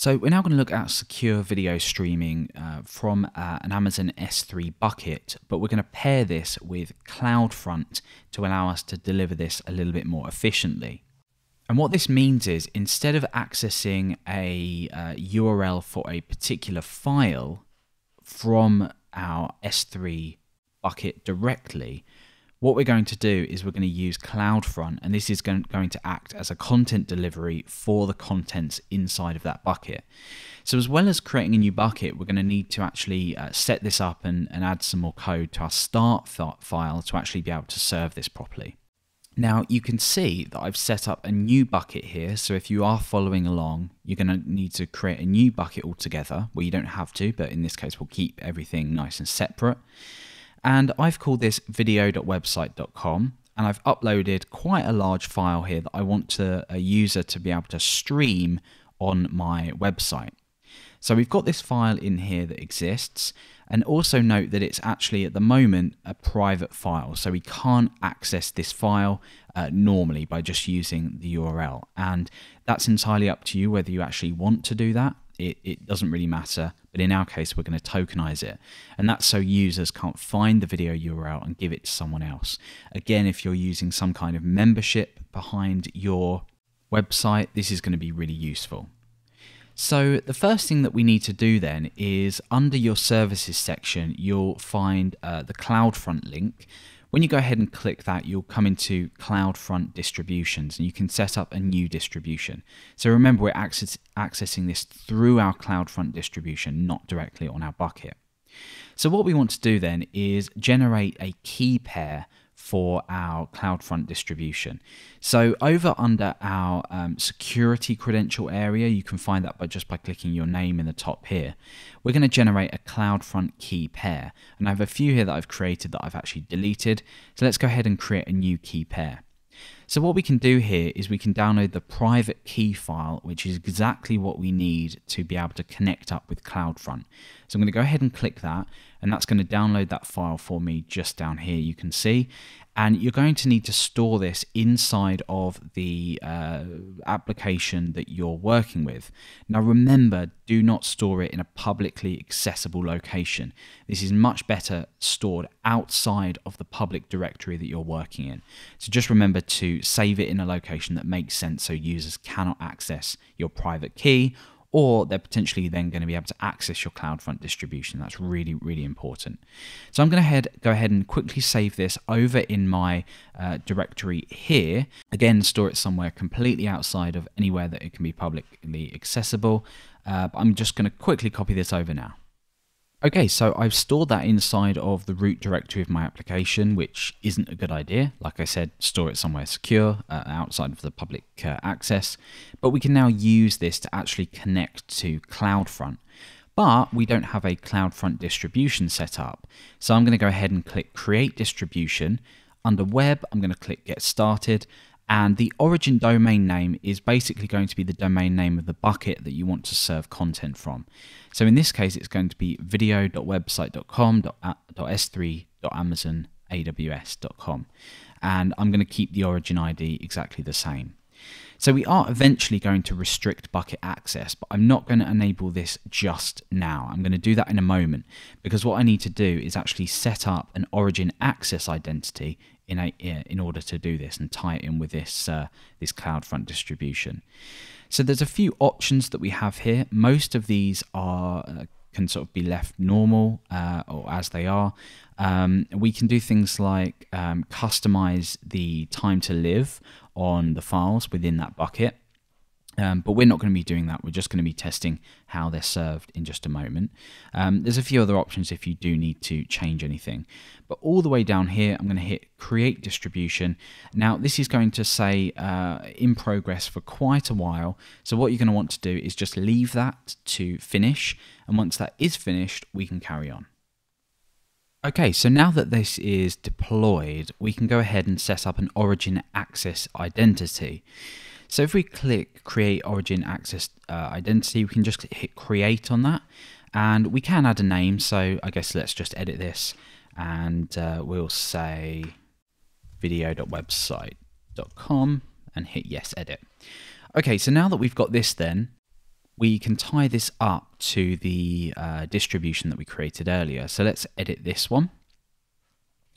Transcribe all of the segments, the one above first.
So we're now going to look at secure video streaming uh, from uh, an Amazon S3 bucket, but we're going to pair this with CloudFront to allow us to deliver this a little bit more efficiently. And what this means is instead of accessing a uh, URL for a particular file from our S3 bucket directly, what we're going to do is we're going to use CloudFront, and this is going, to act as a content delivery for the contents inside of that bucket. So as well as creating a new bucket, we're going to need to actually uh, set this up and, and add some more code to our start file to actually be able to serve this properly. Now you can see that I've set up a new bucket here. So if you are following along, you're going to need to create a new bucket altogether. Well, you don't have to, but in this case, we'll keep everything nice and separate. And I've called this video.website.com and I've uploaded quite a large file here that I want to, a user to be able to stream on my website. So we've got this file in here that exists and also note that it's actually at the moment a private file. So we can't access this file uh, normally by just using the URL and that's entirely up to you whether you actually want to do that it, it doesn't really matter. But in our case, we're going to tokenize it. And that's so users can't find the video URL and give it to someone else. Again, if you're using some kind of membership behind your website, this is going to be really useful. So the first thing that we need to do then is under your services section, you'll find uh, the CloudFront link, when you go ahead and click that, you'll come into CloudFront distributions and you can set up a new distribution. So remember, we're access accessing this through our CloudFront distribution, not directly on our bucket. So what we want to do then is generate a key pair for our CloudFront distribution. So over under our um, security credential area, you can find that by just by clicking your name in the top here. We're going to generate a CloudFront key pair. And I have a few here that I've created that I've actually deleted. So let's go ahead and create a new key pair. So what we can do here is we can download the private key file, which is exactly what we need to be able to connect up with CloudFront. So I'm going to go ahead and click that, and that's going to download that file for me just down here, you can see. And you're going to need to store this inside of the uh, application that you're working with. Now remember, do not store it in a publicly accessible location. This is much better stored outside of the public directory that you're working in. So just remember to save it in a location that makes sense so users cannot access your private key or they're potentially then going to be able to access your CloudFront distribution. That's really, really important. So I'm going to head, go ahead and quickly save this over in my uh, directory here. Again, store it somewhere completely outside of anywhere that it can be publicly accessible. Uh, I'm just going to quickly copy this over now. Okay, so I've stored that inside of the root directory of my application, which isn't a good idea. Like I said, store it somewhere secure uh, outside of the public uh, access. But we can now use this to actually connect to CloudFront. But we don't have a CloudFront distribution set up. So I'm going to go ahead and click Create Distribution. Under Web, I'm going to click Get Started. And the origin domain name is basically going to be the domain name of the bucket that you want to serve content from. So in this case, it's going to be video.website.com.s3.amazon.aws.com. And I'm going to keep the origin ID exactly the same. So we are eventually going to restrict bucket access, but I'm not going to enable this just now. I'm going to do that in a moment because what I need to do is actually set up an origin access identity in a, in order to do this and tie it in with this uh, this CloudFront distribution. So there's a few options that we have here. Most of these are uh, can sort of be left normal uh, or as they are. Um, we can do things like um, customize the time to live on the files within that bucket. Um, but we're not going to be doing that. We're just going to be testing how they're served in just a moment. Um, there's a few other options if you do need to change anything. But all the way down here, I'm going to hit Create Distribution. Now, this is going to say uh, in progress for quite a while. So what you're going to want to do is just leave that to finish. And once that is finished, we can carry on. Okay, so now that this is deployed, we can go ahead and set up an origin access identity. So if we click create origin access uh, identity, we can just hit create on that and we can add a name. So I guess let's just edit this and uh, we'll say video.website.com and hit yes edit. Okay, so now that we've got this then, we can tie this up to the uh, distribution that we created earlier. So let's edit this one.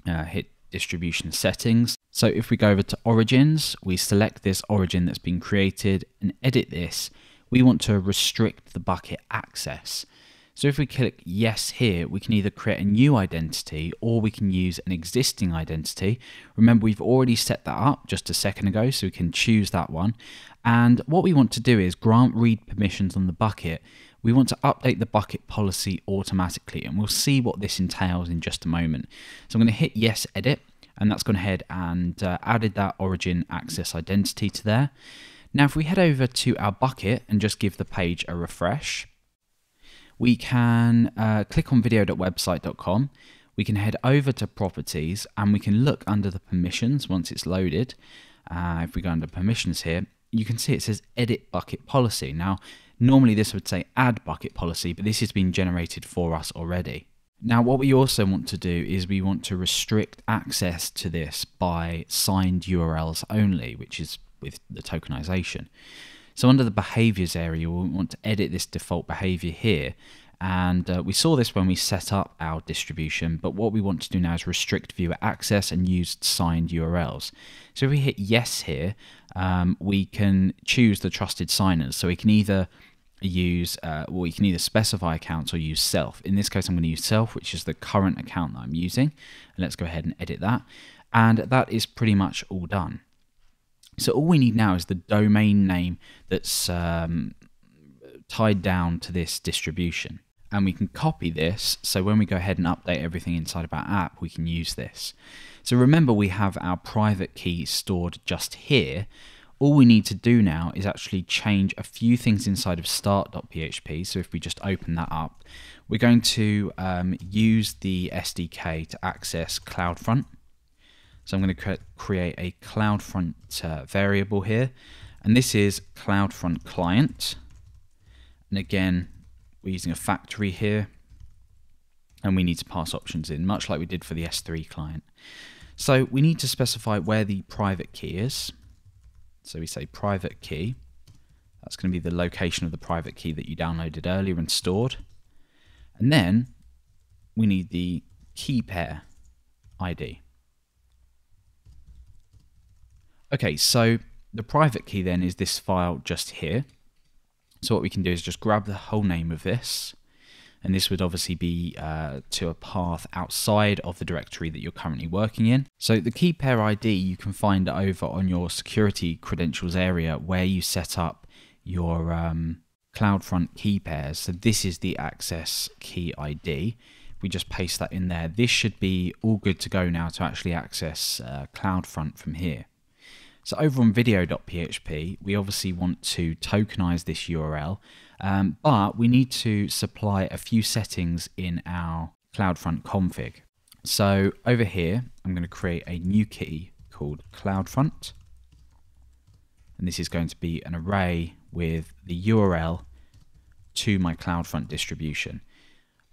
Uh, hit distribution settings. So if we go over to origins, we select this origin that's been created and edit this. We want to restrict the bucket access. So if we click yes here, we can either create a new identity or we can use an existing identity. Remember, we've already set that up just a second ago, so we can choose that one. And what we want to do is grant read permissions on the bucket. We want to update the bucket policy automatically, and we'll see what this entails in just a moment. So I'm going to hit yes edit, and that's gone ahead and uh, added that origin access identity to there. Now, if we head over to our bucket and just give the page a refresh, we can uh, click on video.website.com. We can head over to properties and we can look under the permissions once it's loaded. Uh, if we go under permissions here, you can see it says edit bucket policy. Now, normally this would say add bucket policy, but this has been generated for us already. Now, what we also want to do is we want to restrict access to this by signed URLs only, which is with the tokenization. So under the behaviors area, we want to edit this default behavior here. And uh, we saw this when we set up our distribution, but what we want to do now is restrict viewer access and use signed URLs. So if we hit yes here, um, we can choose the trusted signers. So we can either use, uh, well, you can either specify accounts or use self. In this case, I'm going to use self, which is the current account that I'm using. And let's go ahead and edit that. And that is pretty much all done. So all we need now is the domain name that's um, tied down to this distribution. And we can copy this, so when we go ahead and update everything inside of our app, we can use this. So remember we have our private key stored just here. All we need to do now is actually change a few things inside of start.php. So if we just open that up, we're going to um, use the SDK to access CloudFront. So I'm going to cre create a CloudFront uh, variable here. And this is CloudFront client. And again, we're using a factory here. And we need to pass options in, much like we did for the S3 client. So we need to specify where the private key is. So we say private key. That's going to be the location of the private key that you downloaded earlier and stored. And then we need the key pair ID. Okay, so the private key then is this file just here. So what we can do is just grab the whole name of this, and this would obviously be uh, to a path outside of the directory that you're currently working in. So the key pair ID you can find over on your security credentials area where you set up your um, CloudFront key pairs. So this is the access key ID. we just paste that in there, this should be all good to go now to actually access uh, CloudFront from here. So over on video.php, we obviously want to tokenize this URL, um, but we need to supply a few settings in our CloudFront config. So over here, I'm going to create a new key called CloudFront. And this is going to be an array with the URL to my CloudFront distribution.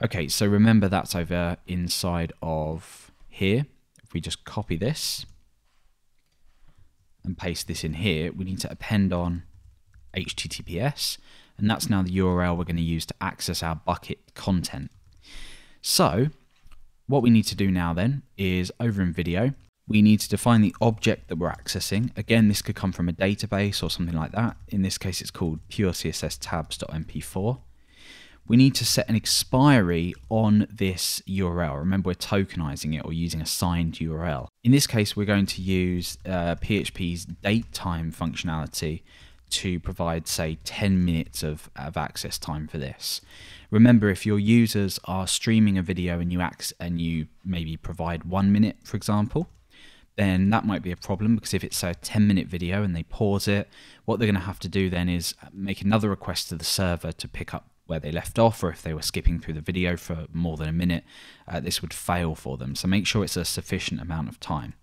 Okay, so remember that's over inside of here. If we just copy this, and paste this in here, we need to append on HTTPS, and that's now the URL we're going to use to access our bucket content. So, what we need to do now then is over in video, we need to define the object that we're accessing. Again, this could come from a database or something like that. In this case, it's called pure CSS tabs.mp4 we need to set an expiry on this URL. Remember, we're tokenizing it or using a signed URL. In this case, we're going to use uh, PHP's datetime functionality to provide, say, 10 minutes of, of access time for this. Remember, if your users are streaming a video and you act and you maybe provide one minute, for example, then that might be a problem because if it's a 10 minute video and they pause it, what they're going to have to do then is make another request to the server to pick up where they left off, or if they were skipping through the video for more than a minute, uh, this would fail for them. So make sure it's a sufficient amount of time.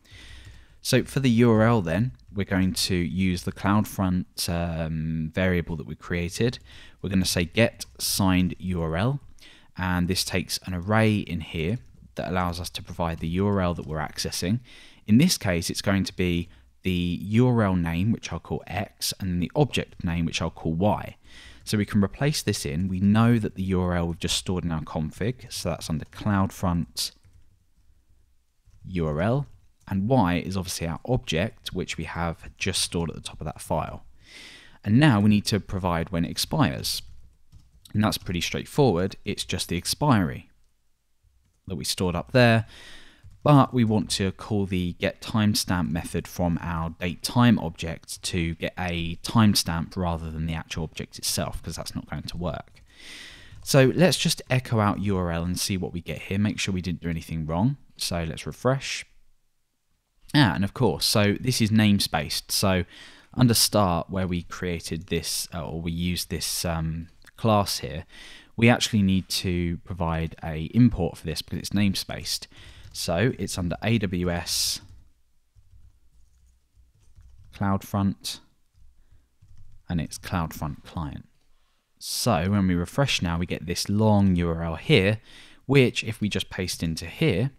So for the URL then, we're going to use the CloudFront um, variable that we created. We're going to say get signed URL, and this takes an array in here that allows us to provide the URL that we're accessing. In this case, it's going to be the URL name, which I'll call X, and the object name, which I'll call Y. So we can replace this in. We know that the URL we've just stored in our config, so that's under CloudFront URL, and Y is obviously our object, which we have just stored at the top of that file. And now we need to provide when it expires. And that's pretty straightforward. It's just the expiry that we stored up there. But we want to call the get timestamp method from our date time object to get a timestamp rather than the actual object itself, because that's not going to work. So let's just echo out URL and see what we get here. Make sure we didn't do anything wrong. So let's refresh. Ah, and of course, so this is namespaced. So under start, where we created this, uh, or we used this um, class here, we actually need to provide a import for this because it's namespaced. So it's under AWS CloudFront and it's CloudFront client. So when we refresh now, we get this long URL here, which if we just paste into here,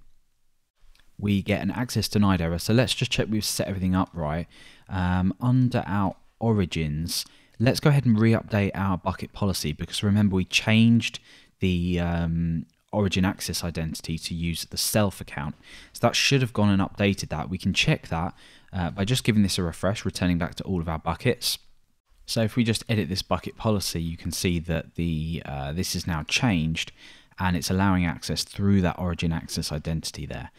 we get an access denied error. So let's just check we've set everything up right. Um, under our origins, let's go ahead and re-update our bucket policy because remember we changed the um, origin access identity to use the self account. So that should have gone and updated that. We can check that uh, by just giving this a refresh, returning back to all of our buckets. So if we just edit this bucket policy, you can see that the uh, this is now changed and it's allowing access through that origin access identity there.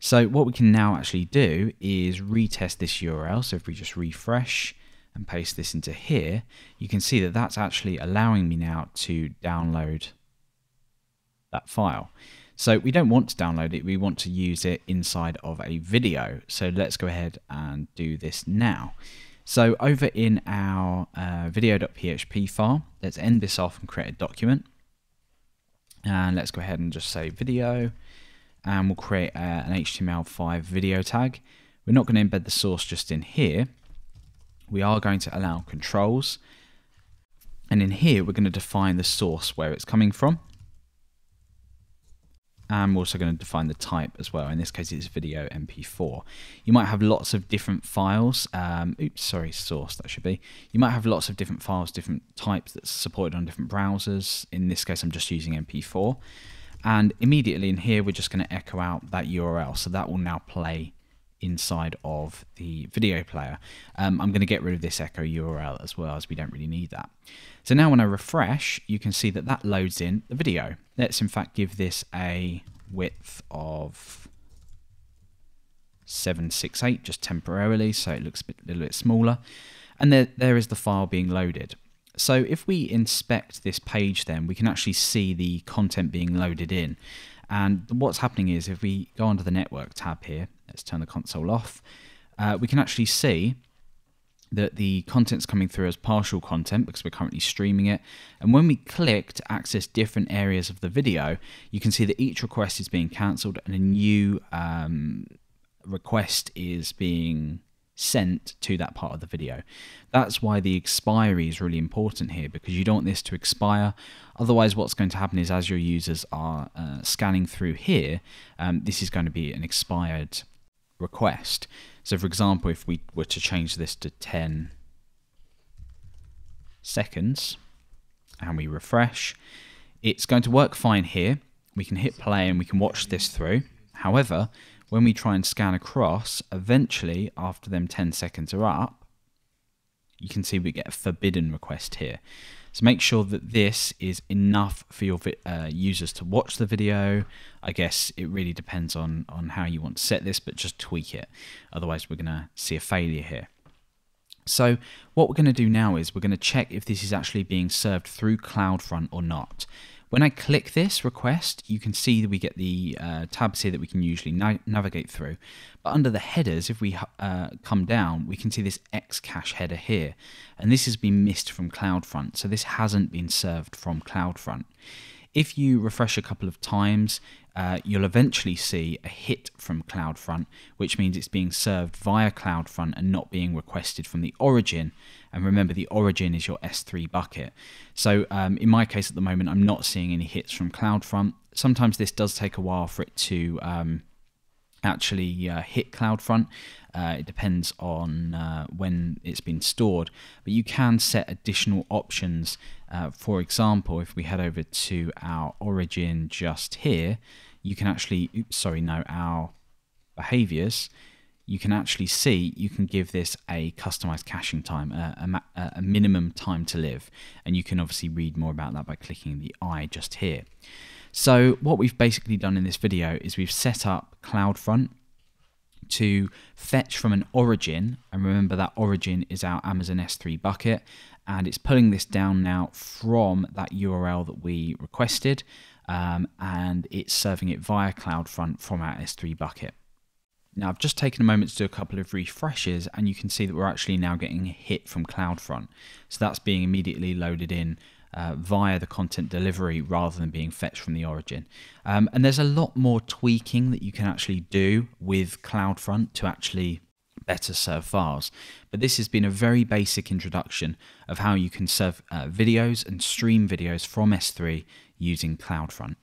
So what we can now actually do is retest this URL. So if we just refresh and paste this into here, you can see that that's actually allowing me now to download that file. So we don't want to download it, we want to use it inside of a video. So let's go ahead and do this now. So over in our uh, video.php file, let's end this off and create a document. And let's go ahead and just say video and we'll create a, an HTML5 video tag. We're not going to embed the source just in here. We are going to allow controls. And in here, we're going to define the source where it's coming from. And we're also going to define the type as well. In this case, it's video MP4. You might have lots of different files. Um, oops, sorry, source that should be. You might have lots of different files, different types that's supported on different browsers. In this case, I'm just using MP4. And immediately in here, we're just going to echo out that URL. So that will now play inside of the video player. Um, I'm going to get rid of this echo URL as well as we don't really need that. So now when I refresh, you can see that that loads in the video. Let's in fact give this a width of 768 just temporarily so it looks a bit, little bit smaller. And there, there is the file being loaded. So if we inspect this page then, we can actually see the content being loaded in. And what's happening is if we go onto the network tab here, let's turn the console off, uh, we can actually see that the content's coming through as partial content because we're currently streaming it. And when we click to access different areas of the video, you can see that each request is being cancelled and a new um, request is being sent to that part of the video. That's why the expiry is really important here because you don't want this to expire. Otherwise, what's going to happen is as your users are uh, scanning through here, um, this is going to be an expired request. So, for example, if we were to change this to 10 seconds and we refresh, it's going to work fine here. We can hit play and we can watch this through. However, when we try and scan across, eventually, after them 10 seconds are up, you can see we get a forbidden request here. So make sure that this is enough for your uh, users to watch the video. I guess it really depends on, on how you want to set this, but just tweak it. Otherwise, we're going to see a failure here. So what we're going to do now is we're going to check if this is actually being served through CloudFront or not. When I click this request, you can see that we get the uh, tabs here that we can usually na navigate through. But under the headers, if we uh, come down, we can see this Xcache header here. And this has been missed from CloudFront, so this hasn't been served from CloudFront. If you refresh a couple of times, uh, you'll eventually see a hit from CloudFront, which means it's being served via CloudFront and not being requested from the origin. And remember, the origin is your S3 bucket. So um, in my case at the moment, I'm not seeing any hits from CloudFront. Sometimes this does take a while for it to um, actually uh, hit CloudFront. Uh, it depends on uh, when it's been stored, but you can set additional options. Uh, for example, if we head over to our origin just here, you can actually, oops, sorry, no, our behaviors, you can actually see you can give this a customized caching time, a, a, a minimum time to live. And you can obviously read more about that by clicking the I just here. So what we've basically done in this video is we've set up CloudFront to fetch from an origin, and remember that origin is our Amazon S3 bucket, and it's pulling this down now from that URL that we requested, um, and it's serving it via CloudFront from our S3 bucket. Now I've just taken a moment to do a couple of refreshes and you can see that we're actually now getting hit from CloudFront. So that's being immediately loaded in uh, via the content delivery rather than being fetched from the origin. Um, and there's a lot more tweaking that you can actually do with CloudFront to actually better serve files. But this has been a very basic introduction of how you can serve uh, videos and stream videos from S3 using CloudFront.